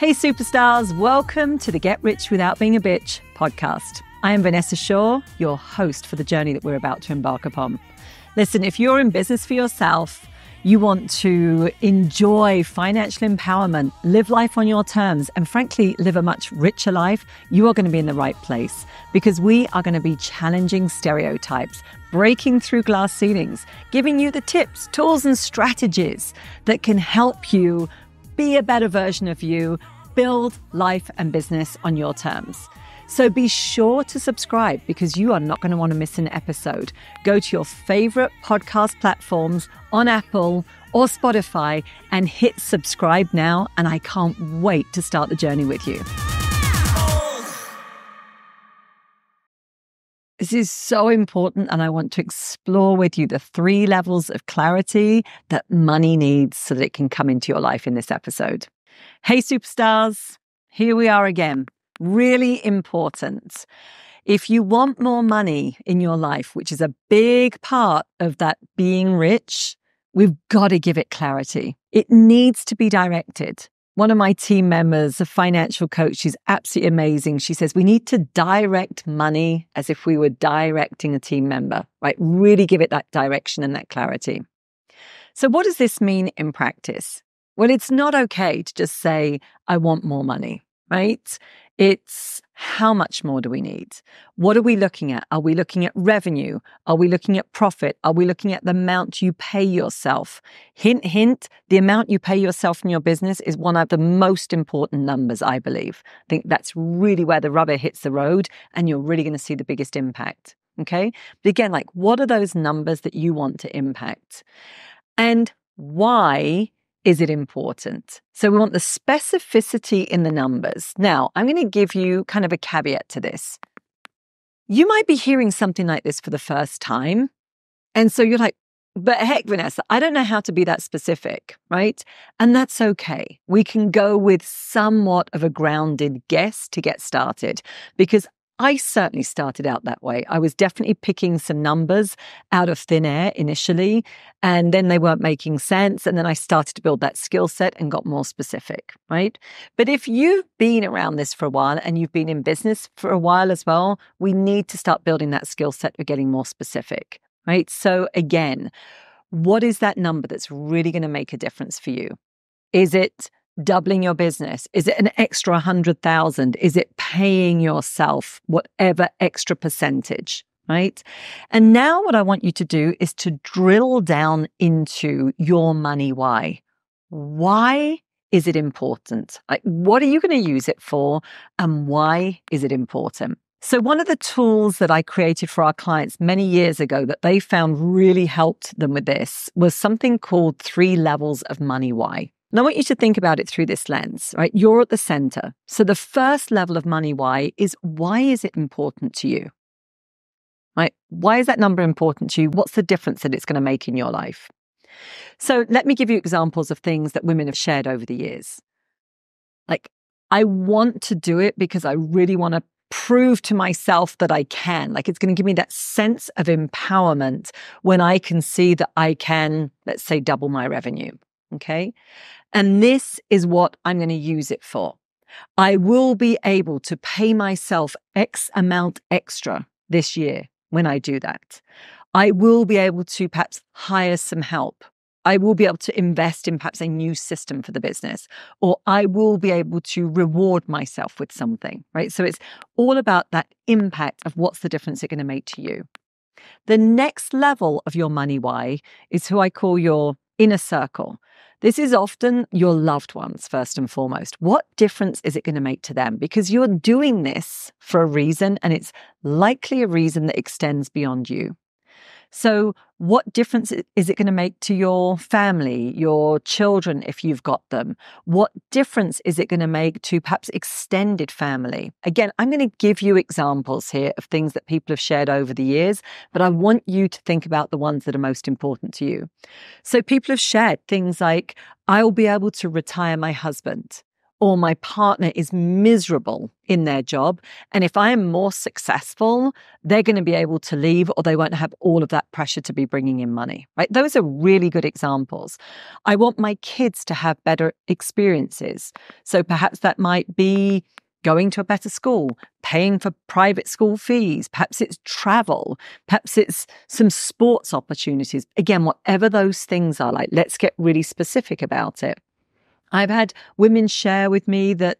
Hey, superstars, welcome to the Get Rich Without Being a Bitch podcast. I am Vanessa Shaw, your host for the journey that we're about to embark upon. Listen, if you're in business for yourself, you want to enjoy financial empowerment, live life on your terms, and frankly, live a much richer life, you are going to be in the right place because we are going to be challenging stereotypes, breaking through glass ceilings, giving you the tips, tools, and strategies that can help you be a better version of you, build life and business on your terms. So be sure to subscribe because you are not going to want to miss an episode. Go to your favorite podcast platforms on Apple or Spotify and hit subscribe now. And I can't wait to start the journey with you. This is so important, and I want to explore with you the three levels of clarity that money needs so that it can come into your life in this episode. Hey, superstars, here we are again. Really important. If you want more money in your life, which is a big part of that being rich, we've got to give it clarity. It needs to be directed. One of my team members, a financial coach, she's absolutely amazing. She says, We need to direct money as if we were directing a team member, right? Really give it that direction and that clarity. So, what does this mean in practice? Well, it's not okay to just say, I want more money, right? It's how much more do we need? What are we looking at? Are we looking at revenue? Are we looking at profit? Are we looking at the amount you pay yourself? Hint, hint, the amount you pay yourself in your business is one of the most important numbers, I believe. I think that's really where the rubber hits the road and you're really going to see the biggest impact. Okay. But again, like, what are those numbers that you want to impact? And why is it important? So we want the specificity in the numbers. Now, I'm going to give you kind of a caveat to this. You might be hearing something like this for the first time. And so you're like, but heck, Vanessa, I don't know how to be that specific, right? And that's okay. We can go with somewhat of a grounded guess to get started because I certainly started out that way. I was definitely picking some numbers out of thin air initially, and then they weren't making sense. And then I started to build that skill set and got more specific, right? But if you've been around this for a while and you've been in business for a while as well, we need to start building that skill set of getting more specific, right? So again, what is that number that's really going to make a difference for you? Is it doubling your business? Is it an extra 100,000? Is it paying yourself whatever extra percentage? Right. And now what I want you to do is to drill down into your money why. Why is it important? Like, what are you going to use it for? And why is it important? So, one of the tools that I created for our clients many years ago that they found really helped them with this was something called three levels of money why. And I want you to think about it through this lens, right? You're at the center. So the first level of money why is why is it important to you? Right? Why is that number important to you? What's the difference that it's going to make in your life? So let me give you examples of things that women have shared over the years. Like, I want to do it because I really want to prove to myself that I can. Like, it's going to give me that sense of empowerment when I can see that I can, let's say, double my revenue. Okay. And this is what I'm going to use it for. I will be able to pay myself X amount extra this year when I do that. I will be able to perhaps hire some help. I will be able to invest in perhaps a new system for the business, or I will be able to reward myself with something, right? So it's all about that impact of what's the difference it's going to make to you. The next level of your money why is who I call your inner circle. This is often your loved ones, first and foremost. What difference is it going to make to them? Because you're doing this for a reason, and it's likely a reason that extends beyond you. So, what difference is it going to make to your family, your children, if you've got them? What difference is it going to make to perhaps extended family? Again, I'm going to give you examples here of things that people have shared over the years, but I want you to think about the ones that are most important to you. So, people have shared things like, I'll be able to retire my husband, or my partner is miserable in their job. And if I am more successful, they're going to be able to leave or they won't have all of that pressure to be bringing in money, right? Those are really good examples. I want my kids to have better experiences. So perhaps that might be going to a better school, paying for private school fees, perhaps it's travel, perhaps it's some sports opportunities. Again, whatever those things are, like, let's get really specific about it. I've had women share with me that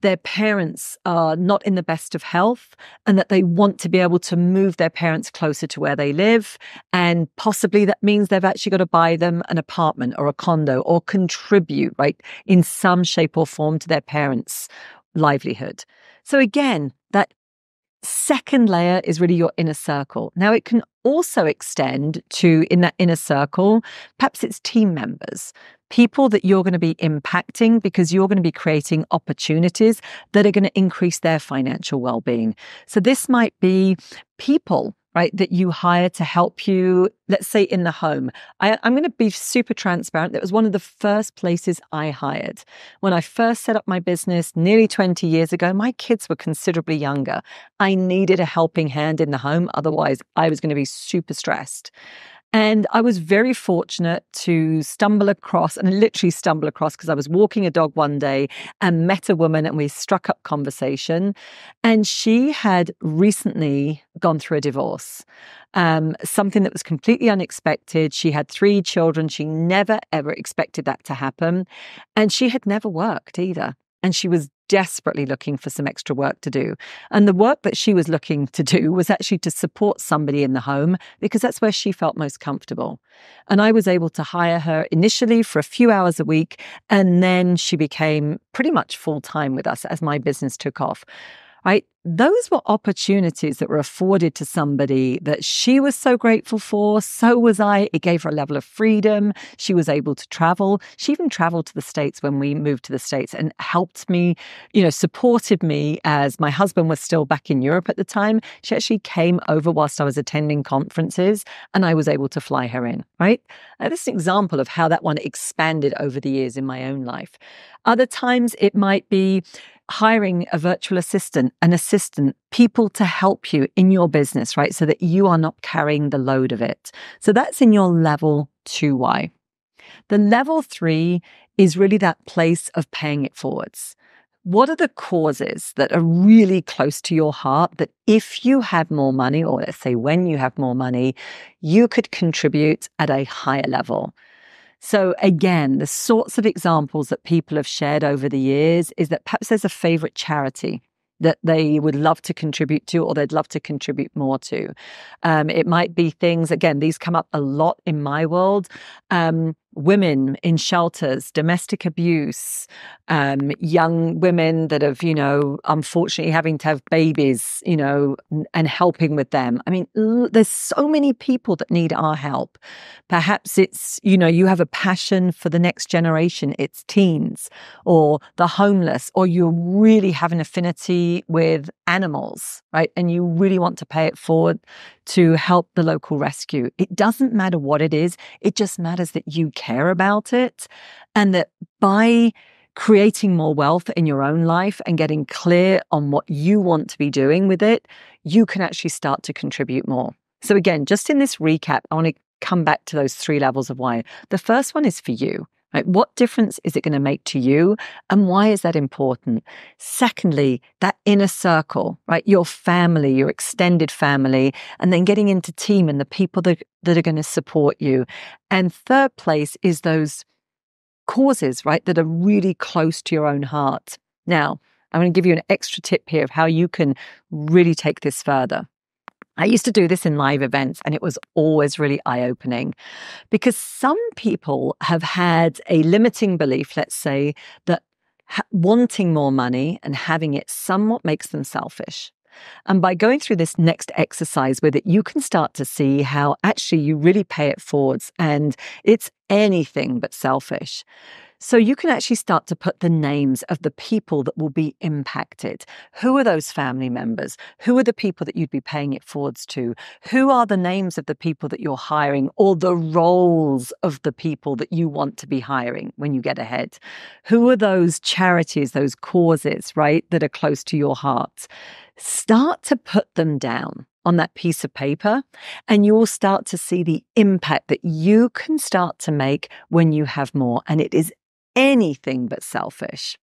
their parents are not in the best of health and that they want to be able to move their parents closer to where they live. And possibly that means they've actually got to buy them an apartment or a condo or contribute, right, in some shape or form to their parents' livelihood. So again, that second layer is really your inner circle. Now, it can also extend to in that inner circle, perhaps it's team members, people that you're going to be impacting because you're going to be creating opportunities that are going to increase their financial well being. So, this might be people right, that you hire to help you, let's say in the home. I, am going to be super transparent. That was one of the first places I hired. When I first set up my business nearly 20 years ago, my kids were considerably younger. I needed a helping hand in the home. Otherwise, I was going to be super stressed. And I was very fortunate to stumble across and literally stumble across because I was walking a dog one day and met a woman and we struck up conversation. And she had recently gone through a divorce, um, something that was completely unexpected. She had three children. She never, ever expected that to happen. And she had never worked either. And she was desperately looking for some extra work to do. And the work that she was looking to do was actually to support somebody in the home because that's where she felt most comfortable. And I was able to hire her initially for a few hours a week. And then she became pretty much full time with us as my business took off right? Those were opportunities that were afforded to somebody that she was so grateful for. So was I. It gave her a level of freedom. She was able to travel. She even traveled to the States when we moved to the States and helped me, you know, supported me as my husband was still back in Europe at the time. She actually came over whilst I was attending conferences and I was able to fly her in, right? Now, this is an example of how that one expanded over the years in my own life. Other times it might be, hiring a virtual assistant, an assistant, people to help you in your business, right? So that you are not carrying the load of it. So that's in your level two why. The level three is really that place of paying it forwards. What are the causes that are really close to your heart that if you have more money, or let's say when you have more money, you could contribute at a higher level? So, again, the sorts of examples that people have shared over the years is that perhaps there's a favorite charity that they would love to contribute to or they'd love to contribute more to. Um, it might be things, again, these come up a lot in my world. Um, women in shelters, domestic abuse, um, young women that have, you know, unfortunately having to have babies, you know, and helping with them. I mean, there's so many people that need our help. Perhaps it's, you know, you have a passion for the next generation, it's teens or the homeless, or you really have an affinity with animals, right? And you really want to pay it forward to help the local rescue. It doesn't matter what it is, it just matters that you care about it and that by creating more wealth in your own life and getting clear on what you want to be doing with it, you can actually start to contribute more. So, again, just in this recap, I want to come back to those three levels of why. The first one is for you. Right? What difference is it going to make to you? And why is that important? Secondly, that inner circle, right? Your family, your extended family, and then getting into team and the people that, that are going to support you. And third place is those causes, right? That are really close to your own heart. Now, I'm going to give you an extra tip here of how you can really take this further. I used to do this in live events and it was always really eye opening because some people have had a limiting belief, let's say, that ha- wanting more money and having it somewhat makes them selfish. And by going through this next exercise with it, you can start to see how actually you really pay it forwards and it's anything but selfish. So you can actually start to put the names of the people that will be impacted. Who are those family members? Who are the people that you'd be paying it forwards to? Who are the names of the people that you're hiring or the roles of the people that you want to be hiring when you get ahead? Who are those charities, those causes, right, that are close to your heart? Start to put them down on that piece of paper, and you will start to see the impact that you can start to make when you have more. And it is anything but selfish.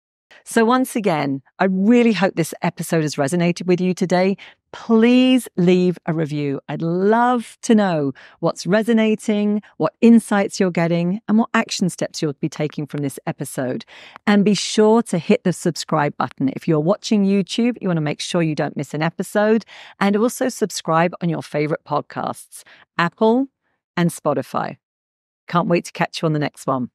So, once again, I really hope this episode has resonated with you today. Please leave a review. I'd love to know what's resonating, what insights you're getting, and what action steps you'll be taking from this episode. And be sure to hit the subscribe button. If you're watching YouTube, you want to make sure you don't miss an episode. And also subscribe on your favorite podcasts, Apple and Spotify. Can't wait to catch you on the next one.